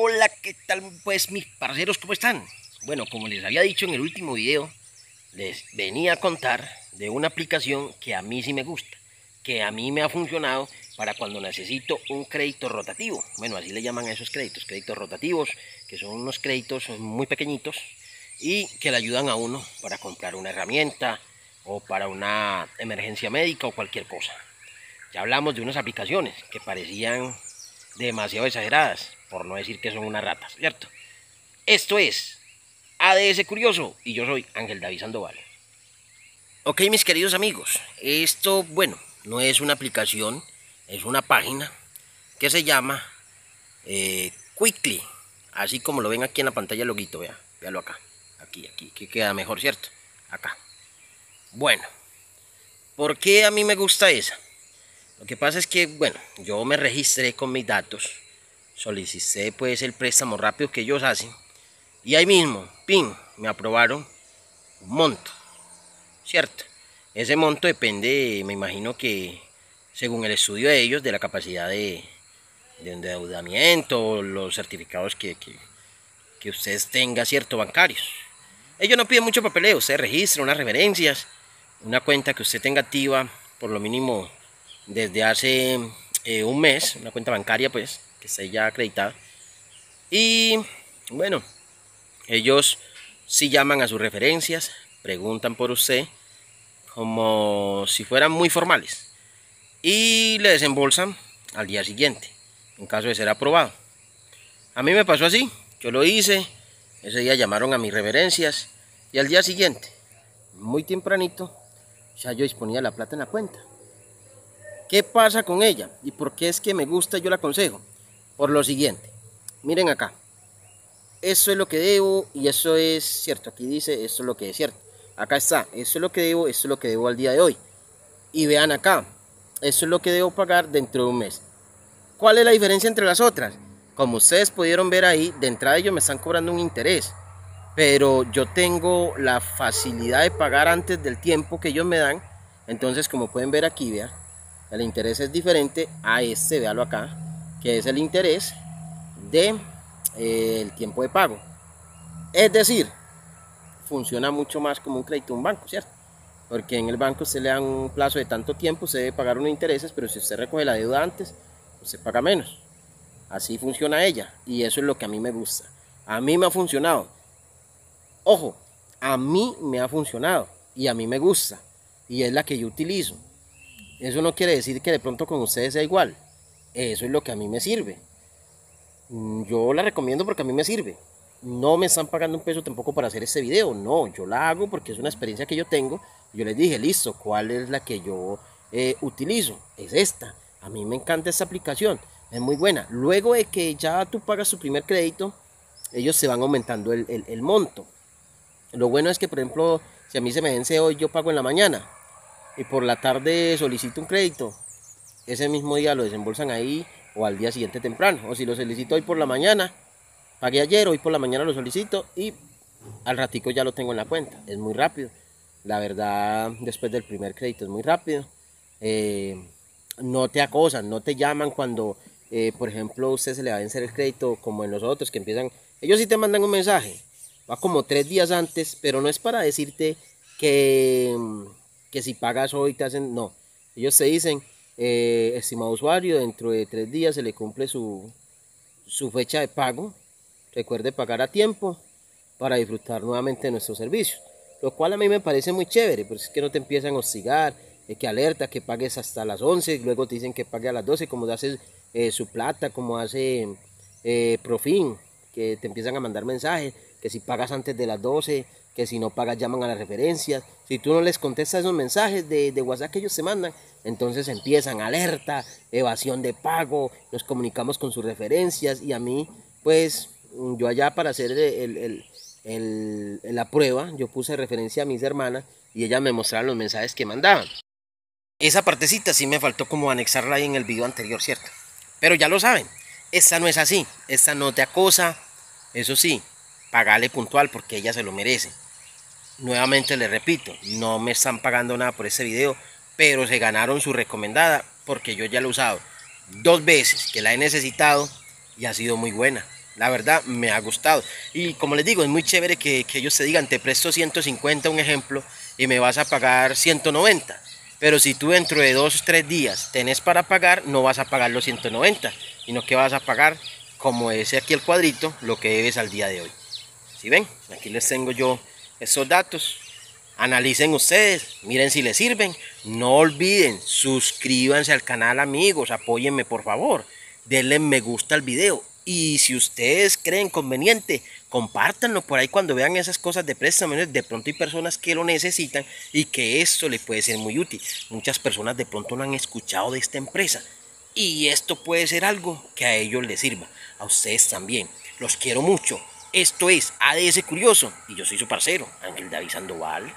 Hola, ¿qué tal pues mis parceros? ¿Cómo están? Bueno, como les había dicho en el último video, les venía a contar de una aplicación que a mí sí me gusta, que a mí me ha funcionado para cuando necesito un crédito rotativo. Bueno, así le llaman a esos créditos, créditos rotativos, que son unos créditos muy pequeñitos y que le ayudan a uno para comprar una herramienta o para una emergencia médica o cualquier cosa. Ya hablamos de unas aplicaciones que parecían demasiado exageradas, por no decir que son unas ratas, ¿cierto? Esto es ADS Curioso y yo soy Ángel David Sandoval. Ok, mis queridos amigos, esto, bueno, no es una aplicación, es una página que se llama eh, Quickly, así como lo ven aquí en la pantalla el loguito, vea, véalo acá, aquí, aquí, que queda mejor, ¿cierto? Acá. Bueno, ¿por qué a mí me gusta esa? Lo que pasa es que, bueno, yo me registré con mis datos, solicité pues el préstamo rápido que ellos hacen y ahí mismo, pin, me aprobaron un monto, ¿cierto? Ese monto depende, me imagino que según el estudio de ellos, de la capacidad de, endeudamiento, los certificados que, que, que ustedes tengan, ¿cierto? Bancarios. Ellos no piden mucho papeleo, usted registra unas referencias, una cuenta que usted tenga activa por lo mínimo desde hace eh, un mes, una cuenta bancaria pues, que esté ya acreditada. Y bueno, ellos sí llaman a sus referencias, preguntan por usted como si fueran muy formales y le desembolsan al día siguiente, en caso de ser aprobado. A mí me pasó así, yo lo hice, ese día llamaron a mis referencias y al día siguiente, muy tempranito, ya yo disponía la plata en la cuenta. ¿Qué pasa con ella? ¿Y por qué es que me gusta yo la aconsejo? Por lo siguiente. Miren acá. Eso es lo que debo y eso es cierto. Aquí dice, eso es lo que es cierto. Acá está, eso es lo que debo, eso es lo que debo al día de hoy. Y vean acá, eso es lo que debo pagar dentro de un mes. ¿Cuál es la diferencia entre las otras? Como ustedes pudieron ver ahí, de entrada ellos me están cobrando un interés. Pero yo tengo la facilidad de pagar antes del tiempo que ellos me dan. Entonces, como pueden ver aquí, vean el interés es diferente a este, véalo acá, que es el interés de eh, tiempo de pago. Es decir, funciona mucho más como un crédito un banco, ¿cierto? Porque en el banco se le da un plazo de tanto tiempo, se debe pagar unos intereses, pero si usted recoge la deuda antes, usted paga menos. Así funciona ella y eso es lo que a mí me gusta. A mí me ha funcionado. Ojo, a mí me ha funcionado y a mí me gusta y es la que yo utilizo. Eso no quiere decir que de pronto con ustedes sea igual. Eso es lo que a mí me sirve. Mm, yo la recomiendo porque a mí me sirve. No me están pagando un peso tampoco para hacer este video. No, yo la hago porque es una experiencia que yo tengo. Yo les dije, listo, ¿cuál es la que yo eh, utilizo? Es esta. A mí me encanta esta aplicación. Es muy buena. Luego de que ya tú pagas tu primer crédito, ellos se van aumentando el, el monto. Lo bueno es que, por ejemplo, si a mí se me vence hoy, yo pago en la mañana y por la tarde solicito un crédito, ese mismo día lo desembolsan ahí o al día siguiente temprano. O si lo solicito hoy por la mañana, pagué ayer, hoy por la mañana lo solicito y al ratico ya lo tengo en la cuenta. Es muy rápido. La verdad, después del primer crédito es muy rápido. Eh, no te acosan, no te llaman cuando, eh, por ejemplo, usted se le va a vencer el crédito como en los otros que empiezan. Ellos sí te mandan un mensaje. Va como tres días antes, pero no es para decirte que que si pagas hoy te hacen, no, ellos se dicen, eh, estimado usuario, dentro de tres días se le cumple su, su fecha de pago, recuerde pagar a tiempo para disfrutar nuevamente de nuestros servicios, lo cual a mí me parece muy chévere, porque es que no te empiezan a hostigar, eh, que alerta, que pagues hasta las 11, luego te dicen que pague a las 12, como haces eh, su plata, como hace Profin, que te empiezan a mandar mensajes, que si pagas antes de las 12, que si no pagas llaman a las referencias. Si tú no les contestas esos mensajes de, WhatsApp que ellos se mandan, entonces empiezan alerta, evasión de pago, nos comunicamos con sus referencias y a mí, pues yo allá para hacer la prueba, yo puse referencia a mis hermanas y ellas me mostraron los mensajes que mandaban. Esa partecita sí me faltó como anexarla ahí en el video anterior, ¿cierto? Pero ya lo saben, esta no es así, esta no te acosa, eso sí, pagale puntual porque ella se lo merece. Nuevamente les repito, no me están pagando nada por este video, pero se ganaron su recomendada porque yo ya la he usado dos veces que la he necesitado y ha sido muy buena. La verdad me ha gustado. Y como les digo, es muy chévere que, que ellos te digan, te presto 150, un ejemplo, y me vas a pagar 190. Pero si tú dentro de dos o tres días tenés para pagar, no vas a pagar los 190, sino que vas a pagar, como ese aquí el cuadrito, lo que debes al día de hoy. ¿Sí ven? Aquí les tengo yo esos datos. Analicen ustedes, miren si les sirven. No olviden, suscríbanse al canal amigos, apóyenme por favor. Denle me gusta al video. Y si ustedes creen conveniente, compártanlo por ahí cuando vean esas cosas de préstamo. De pronto hay personas que lo necesitan y que esto les puede ser muy útil. Muchas personas de pronto no han escuchado de esta empresa. Y esto puede ser algo que a ellos les sirva. A ustedes también. Los quiero mucho. Esto es ADS Curioso y yo soy su parcero, Ángel David Sandoval.